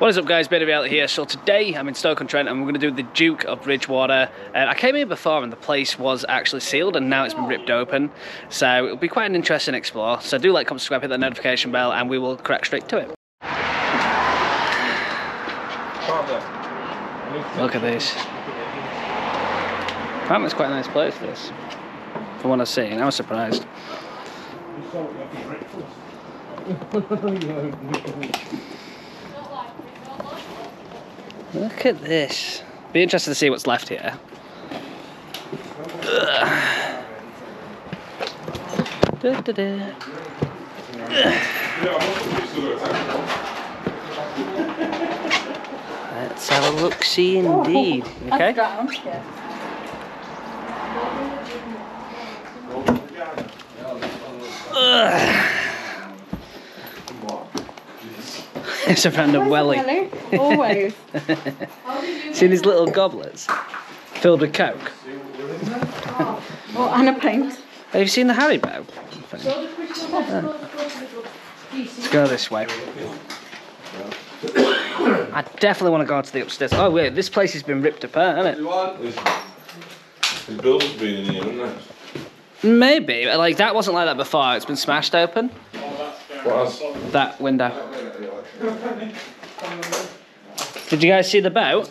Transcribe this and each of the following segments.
What is up guys, Reality here. So today I'm in Stoke-on-Trent and we're going to do the Duke of Bridgewater. Uh, I came here before and the place was actually sealed and now it's been ripped open. So it'll be quite an interesting explore. So do like, comment, subscribe, hit that notification bell and we will crack straight to it. Look at this. Apparently it's quite a nice place this. From what I've seen, I was surprised. Look at this. Be interested to see what's left here. Ugh. Da, da, da. Let's have a look see indeed. Okay? Drowned, yeah. It's a random welly. Hello. Always. See these little goblets filled with coke? oh, and a paint. Have you seen the Haribo? thing? Ah. Let's go this way. I definitely want to go to the upstairs. Oh wait, this place has been ripped apart, hasn't You want this? There's builders been in here, haven't it? Maybe. Like that wasn't like that before. It's been smashed open. What else? That window. Did you guys see the boat?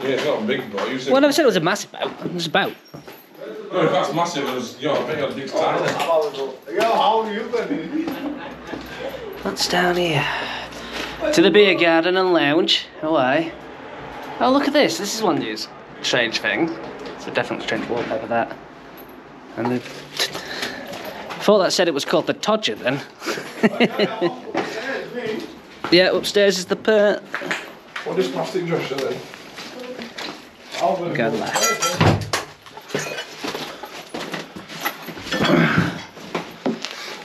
Yeah, it's not a big boat. You said, Well, I never said it was a massive boat. It was a boat. no, if that's massive, it was, you know, I bet you had a big time. What's down here? To the beer garden and lounge. Away. Oh, look at this. This is one news. Strange thing. It's a definitely strange wallpaper, that. And the. I thought that said it was called the Todger then. yeah, upstairs is the pert. What is plastic dresser then? Go left.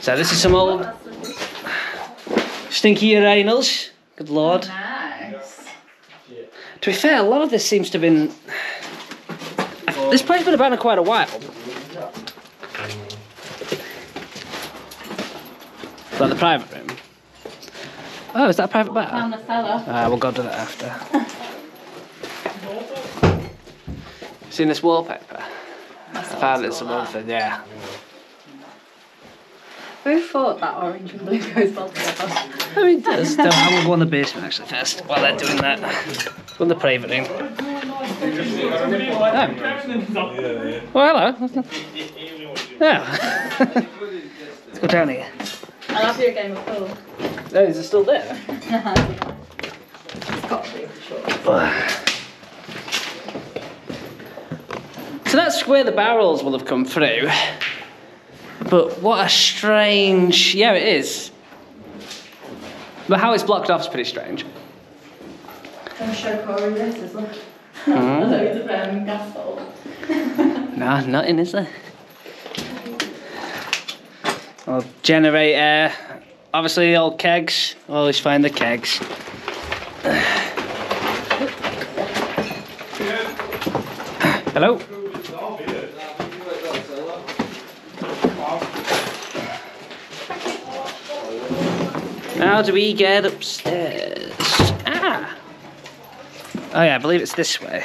So this is some old stinky urinals. Good lord. Nice. To be fair, a lot of this seems to have been. This place has been about for quite a while. Like the private room. Oh, is that a private Found bar? the cellar. Ah, we'll go to that after. Seen this wallpaper? I found it some other thing, yeah. Who thought that orange and blue goes well together? I mean, it does. I'm gonna go in the basement actually first while they're doing that. Go in the private room. Oh. Well, hello. Yeah. Let's go down here. I love your game of pool. Oh, is it still there? it's got to be for sure. So that's where the barrels will have come through. But what a strange. Yeah, it is. But how it's blocked off is pretty strange. Gonna show Corey this as well. Loads of um, gas holes. No, nothing, is there? Well, generator. Obviously, old kegs. Always find the kegs. Hello? How do we get upstairs? Ah! Oh, yeah, I believe it's this way.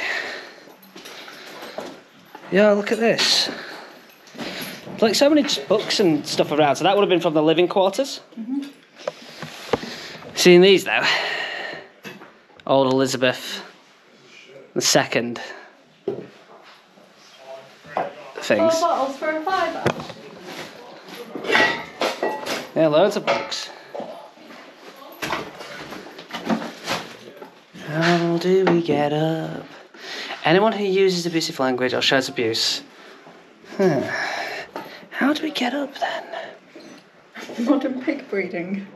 Yeah, look at this. Like so many books and stuff around. So that would have been from the living quarters. Mm-hmm. Seeing these though, old Elizabeth the second things. Four bottles for a fiver. Yeah, loads of books. How do we get up? Anyone who uses abusive language or shows abuse. Huh. How do we get up then? Modern pig breeding.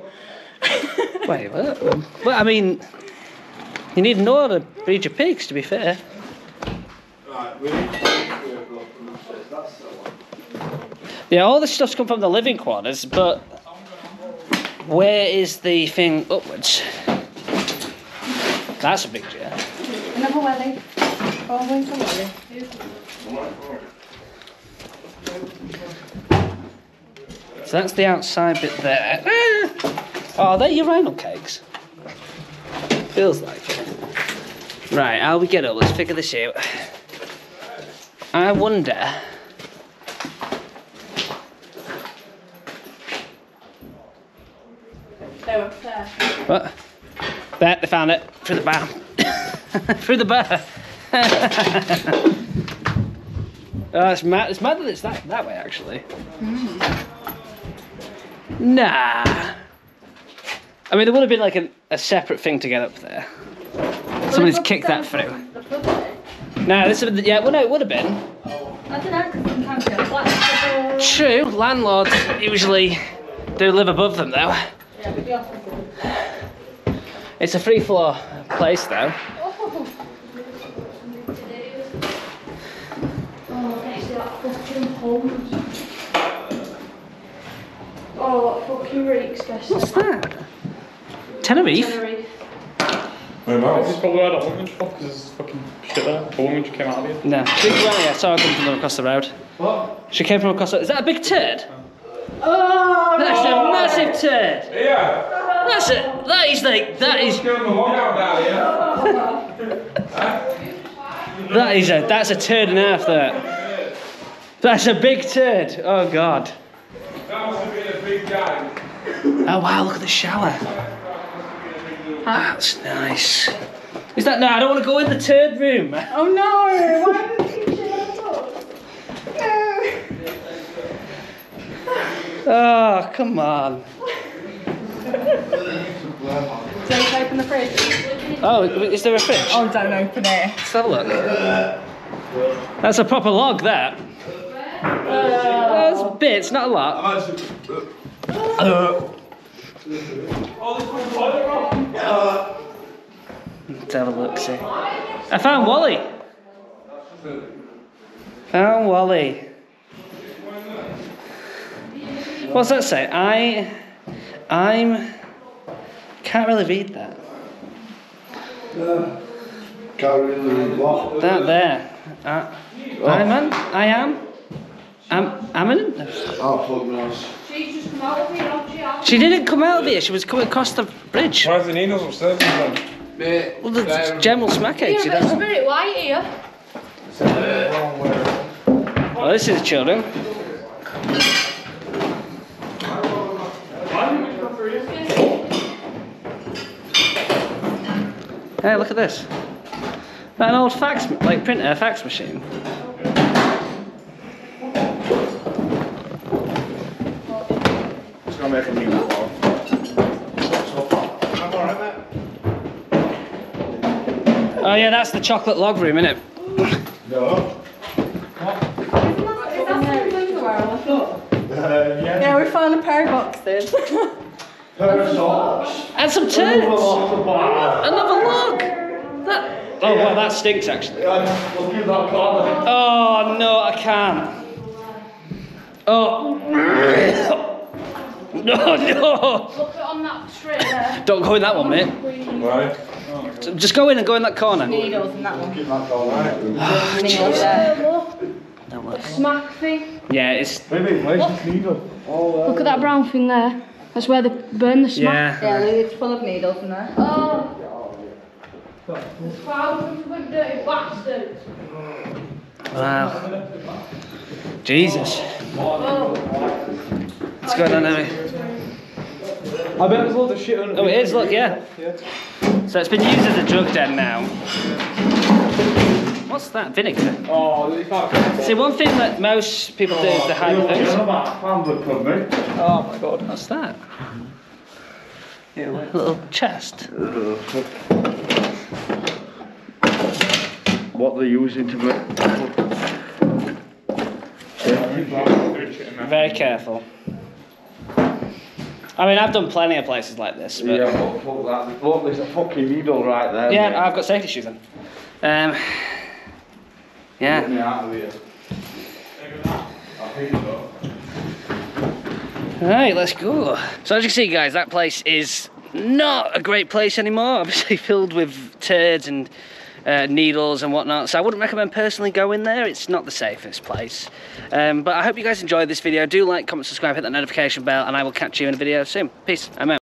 Wait, what? Well, I mean, you need to know how to breed your pigs, to be fair. Yeah, all this stuff's come from the living quarters, but where is the thing upwards? That's a big jet. Another welly. Always a welly. So that's the outside bit there. Ah! Oh, they're urinal cakes. Feels like it. Right, how we get up? Let's figure this out. I wonder. They were fair. What? There, they found it through the bar. through the bar. oh, it's mad. It's mad that it's that that way actually. Nah. I mean, there would have been like a, a separate thing to get up there. Somebody's kicked that through. No, this would yeah. Well, no, it would have been. I don't know, because sometimes flat. True. Landlords usually do live above them though. Yeah, but the office is. It's a free floor place though. Oh. Oh, actually, that fucking home. What fucking reeks, guys. What's that? Tenerife. Tenerife. Whereabouts? It's probably where that woman because there's fucking shit there. The woman came out of here. No. Big well, yeah, I saw come from across the road. What? She came from across the Is that a big turd? Oh, That's a massive turd. Yeah. That's a, that is like, that is, Doing the logout down here. that is a, that's a turd and a half that. That's a big turd. Oh God. That must have been a big guy. Oh wow, look at the shower. That's nice. Is that, no, I don't want to go in the third room. Oh no! Why did you shit that up? No! Oh, come on. So you open the fridge? Oh, is there a fridge? Oh, don't open it. Let's have a look. That's a proper log, that. Oh. That's bits, not a lot. Uh, Let's have a look, see. I found Wally. Found Wally. What's that say? I, I'm, can't really read that. Can't really read what. That there. Uh, I'm an, I am. I'm, I'm an. Oh, fuck knows. She's just come out of here, don't she? She didn't come out of here. She was coming across the bridge. Why is the needles upstairs then? Mate, Well, the general smack ache. You're You a bit don't spirit white here. Well, this is children. Hey, look at this. An old fax, like printer, fax machine. It's gonna make a. Oh yeah, that's the chocolate log room, isn't it? no. Uh, yeah. Yeah, we found a pair of boxes. Pair of socks. And some Move turds. off the bar. Another log. That. Oh well, that stinks actually. Yeah, We'll give that corner. Oh no, I can't. Oh. No, no. Look at on that tray there. Don't go in that one, mate. Why? Just go in and go in that corner. Needles in that one. Give that corner. Needles there. That works. Smack thing. Yeah, it's. Baby, where's the needle? Look at that brown thing there. That's where they burn the smack. Yeah. yeah it's full of needles in there. Oh. Thousands of dirty bastards. Wow. Jesus. Oh. What's going on there? I bet there's loads of shit on Oh, it is. Look, yeah. So it's been used as a drug den now. What's that? Vinegar. Oh, you can't. See, one thing that most people do is they hide oh, You're things. about family pub, mate. Oh my god. What's that? A little chest. What they're using to make. Doing shit in there. Very careful. I mean, I've done plenty of places like this, but Yeah, but fuck that. Look, there's a fucking needle right there. yeah, mate. I've got safety shoes on. Um, Get yeah. me out of here. I think so. Right, let's go. So as you can see, guys, that place is not a great place anymore. Obviously filled with turds and uh, needles and whatnot. So I wouldn't recommend personally going there. It's not the safest place. Um, but I hope you guys enjoyed this video. Do like, comment, subscribe, hit that notification bell, and I will catch you in a video soon. Peace. I'm out.